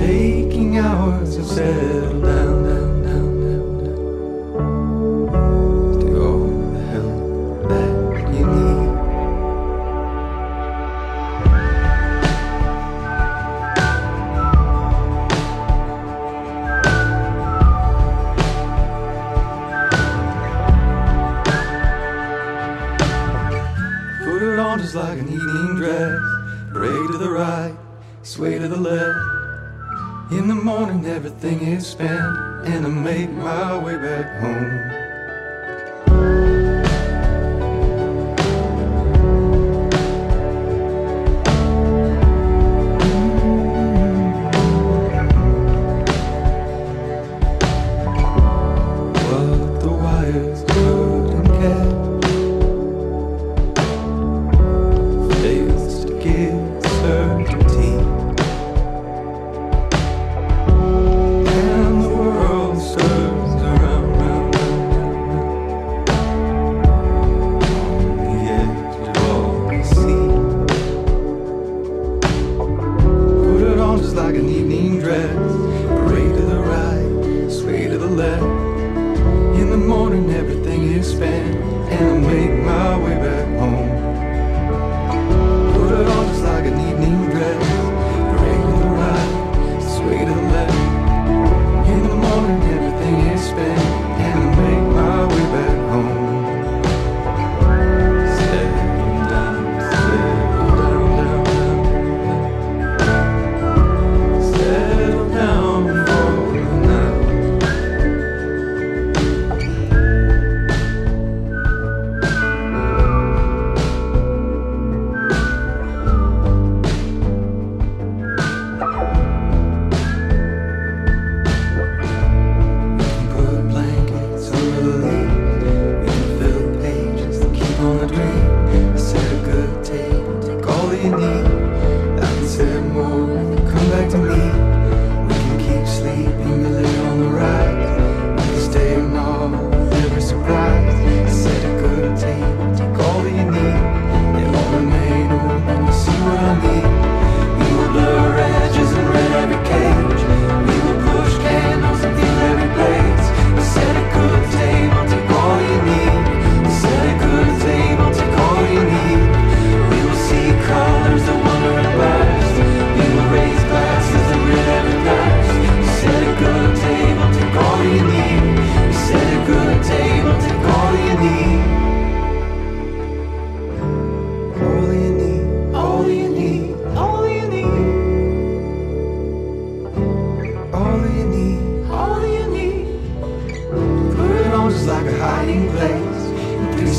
shaking hours have settle down, down, down, down, down. To all the help that you need. Put it on just like an evening dress. Break to the right, sway to the left. In the morning, everything is spent, and I make my way back home.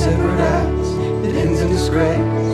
separate acts that ends in disgrace.